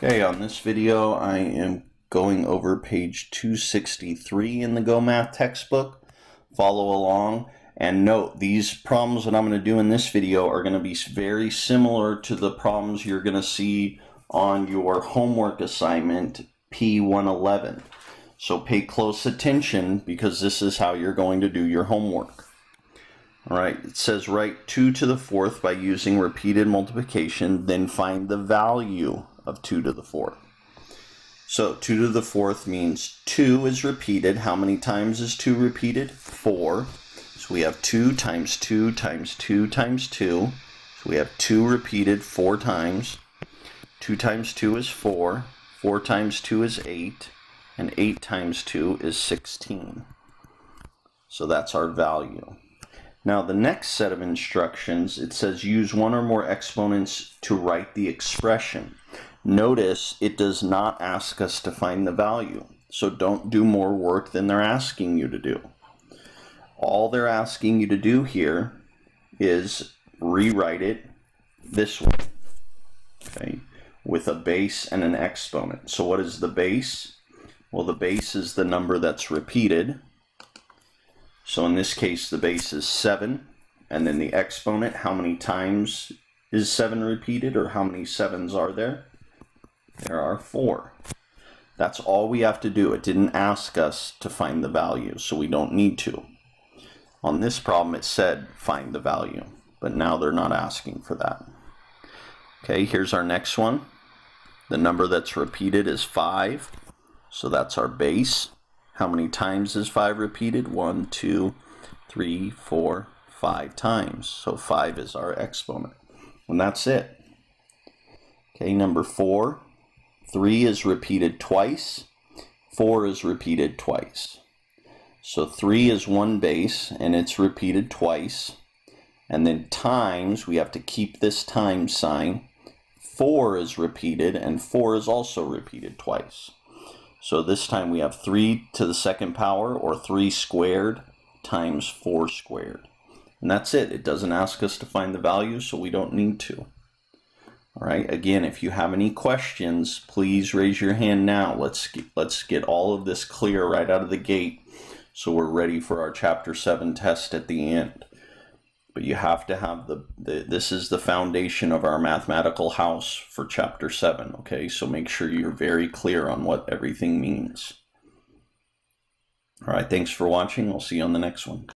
Okay, on this video I am going over page 263 in the Go Math textbook. Follow along and note these problems that I'm going to do in this video are going to be very similar to the problems you're going to see on your homework assignment P111. So pay close attention because this is how you're going to do your homework. All right, it says write 2 to the fourth by using repeated multiplication, then find the value of 2 to the fourth. So 2 to the fourth means 2 is repeated. How many times is 2 repeated? 4. So we have 2 times 2 times 2 times 2. So we have 2 repeated 4 times. 2 times 2 is 4. 4 times 2 is 8. And 8 times 2 is 16. So that's our value. Now the next set of instructions, it says use one or more exponents to write the expression. Notice it does not ask us to find the value. So don't do more work than they're asking you to do. All they're asking you to do here is rewrite it this way, okay, with a base and an exponent. So what is the base? Well, the base is the number that's repeated. So in this case, the base is 7. And then the exponent, how many times is 7 repeated, or how many 7s are there? There are four. That's all we have to do. It didn't ask us to find the value, so we don't need to. On this problem, it said find the value, but now they're not asking for that. Okay, here's our next one. The number that's repeated is 5, so that's our base. How many times is 5 repeated? One, two, three, four, five times. So 5 is our exponent. And that's it. Okay, number 4 3 is repeated twice, 4 is repeated twice. So 3 is one base, and it's repeated twice. And then times, we have to keep this times sign. 4 is repeated, and 4 is also repeated twice. So this time we have 3 to the second power, or 3 squared, times 4 squared. And that's it. It doesn't ask us to find the value, so we don't need to. All right, again, if you have any questions, please raise your hand now. Let's get, let's get all of this clear right out of the gate so we're ready for our chapter 7 test at the end. But you have to have the, the this is the foundation of our mathematical house for chapter 7, okay? So make sure you're very clear on what everything means. All right, thanks for watching. I'll see you on the next one.